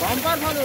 bumper ভালো